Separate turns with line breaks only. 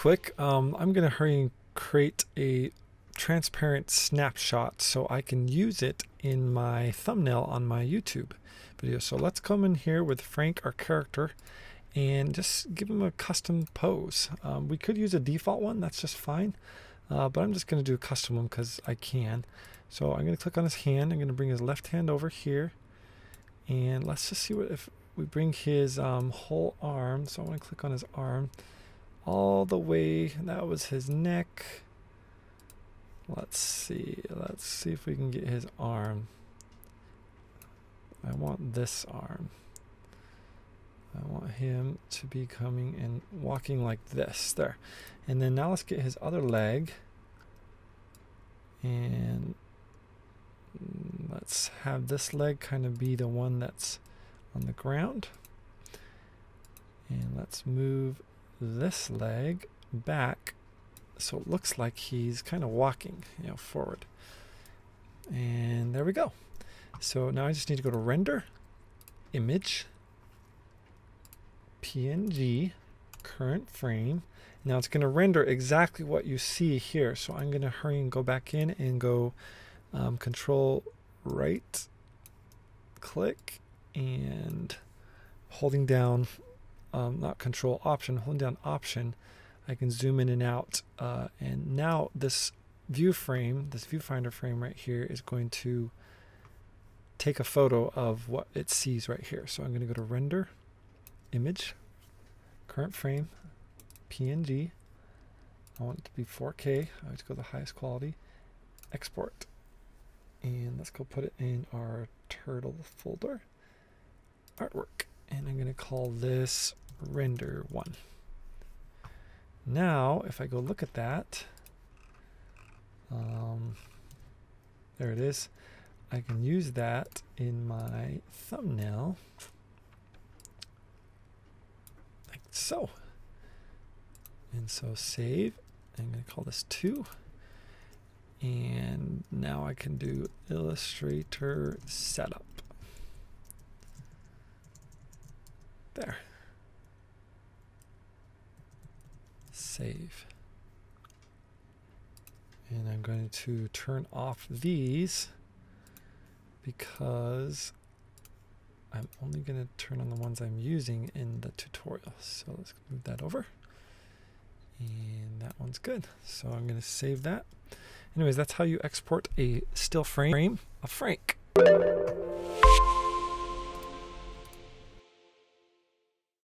Quick, um, I'm going to hurry and create a transparent snapshot so I can use it in my thumbnail on my YouTube video. So let's come in here with Frank, our character, and just give him a custom pose. Um, we could use a default one, that's just fine. Uh, but I'm just going to do a custom one because I can. So I'm going to click on his hand. I'm going to bring his left hand over here. And let's just see what if we bring his um, whole arm. So I want to click on his arm all the way. That was his neck. Let's see. Let's see if we can get his arm. I want this arm. I want him to be coming and walking like this. There. And then now let's get his other leg. And let's have this leg kind of be the one that's on the ground. And let's move this leg back so it looks like he's kind of walking, you know, forward. And there we go. So now I just need to go to render, image, PNG, current frame. Now it's going to render exactly what you see here. So I'm going to hurry and go back in and go um, control right click and holding down um, not control option holding down option I can zoom in and out uh, and now this view frame this viewfinder frame right here is going to take a photo of what it sees right here. So I'm going to go to render image current frame PNG I want it to be 4K I always go the highest quality. Export. And let's go put it in our turtle folder artwork. And I'm going to call this render one. Now if I go look at that um, there it is. I can use that in my thumbnail. Like so. And so save. I'm going to call this 2 and now I can do Illustrator setup. There. Save. And I'm going to turn off these because I'm only going to turn on the ones I'm using in the tutorial. So let's move that over. And that one's good. So I'm going to save that. Anyways, that's how you export a still frame of Frank.